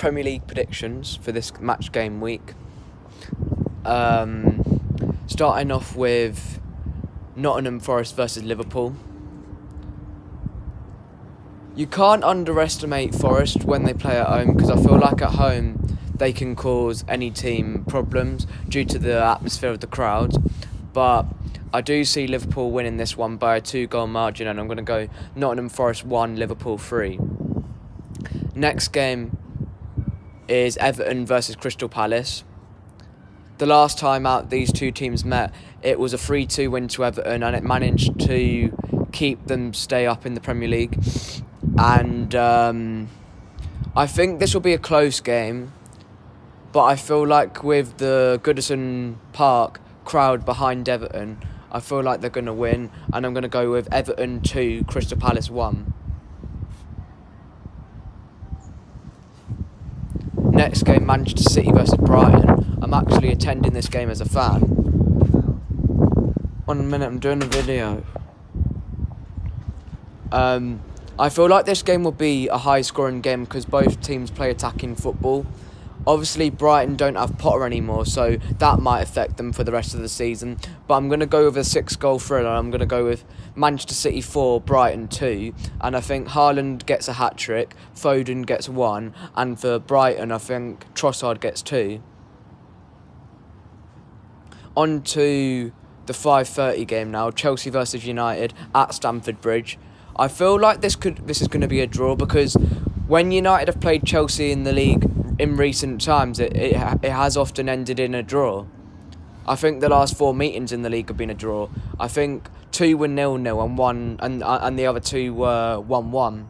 Premier League predictions for this match game week. Um, starting off with Nottingham Forest versus Liverpool. You can't underestimate Forest when they play at home because I feel like at home they can cause any team problems due to the atmosphere of the crowd. But I do see Liverpool winning this one by a two goal margin, and I'm going to go Nottingham Forest 1, Liverpool 3. Next game is Everton versus Crystal Palace. The last time out these two teams met, it was a 3 2 win to Everton, and it managed to keep them stay up in the Premier League. And um, I think this will be a close game, but I feel like with the Goodison Park crowd behind Everton, I feel like they're going to win, and I'm going to go with Everton 2, Crystal Palace 1. Next game, Manchester City versus Brighton. I'm actually attending this game as a fan. One minute, I'm doing a video. Um, I feel like this game will be a high scoring game because both teams play attacking football. Obviously, Brighton don't have Potter anymore, so that might affect them for the rest of the season. But I'm going to go with a six goal thriller. I'm going to go with Manchester City 4, Brighton 2. And I think Haaland gets a hat trick, Foden gets one, and for Brighton, I think Trossard gets two. On to the 5:30 game now, Chelsea versus United at Stamford Bridge. I feel like this could this is going to be a draw because when United have played Chelsea in the league in recent times, it, it, it has often ended in a draw. I think the last four meetings in the league have been a draw. I think two were nil nil and one and uh, and the other two were one one.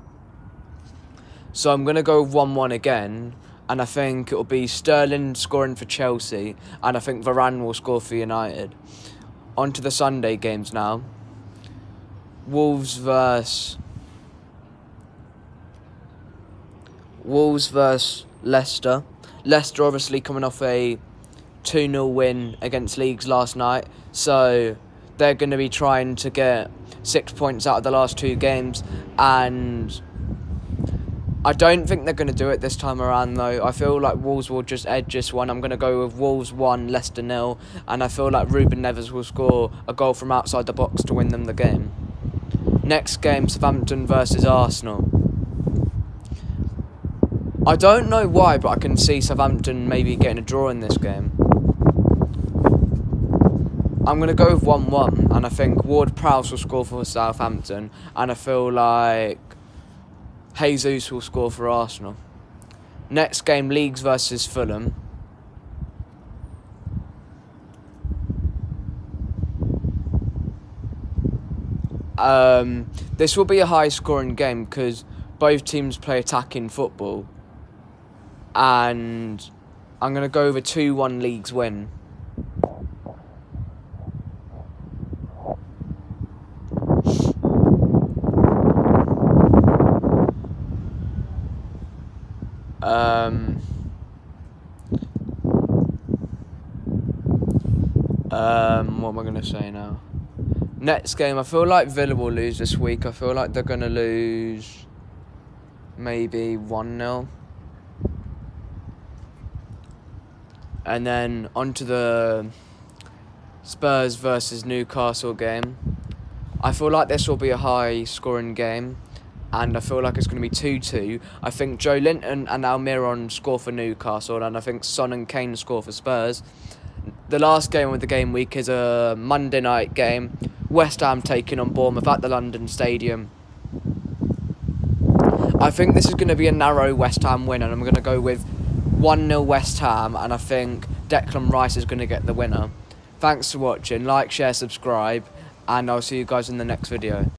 So I'm gonna go one one again, and I think it'll be Sterling scoring for Chelsea, and I think Varane will score for United. On to the Sunday games now. Wolves versus Wolves versus Leicester. Leicester obviously coming off a 2 0 win against Leeds last night, so they're going to be trying to get six points out of the last two games, and I don't think they're going to do it this time around though. I feel like Wolves will just edge this one. I'm going to go with Wolves 1, Leicester nil, and I feel like Ruben Neves will score a goal from outside the box to win them the game. Next game, Southampton versus Arsenal. I don't know why, but I can see Southampton maybe getting a draw in this game. I'm going to go with 1 1, and I think Ward Prowse will score for Southampton, and I feel like Jesus will score for Arsenal. Next game, Leeds versus Fulham. Um, this will be a high scoring game because both teams play attacking football and I'm going to go over 2 1 Leeds win. Um, um, what am I going to say now? Next game, I feel like Villa will lose this week. I feel like they're going to lose maybe 1 0. And then onto the Spurs versus Newcastle game. I feel like this will be a high scoring game and I feel like it's going to be 2 2. I think Joelinton and Almiron score for Newcastle, and I think Son and Kane score for Spurs. The last game of the game week is a Monday night game. West Ham taking on Bournemouth at the London Stadium. I think this is going to be a narrow West Ham win, and I'm going to go with 1 0 West Ham, and I think Declan Rice is going to get the winner. Thanks for watching. Like, share, subscribe, and I'll see you guys in the next video.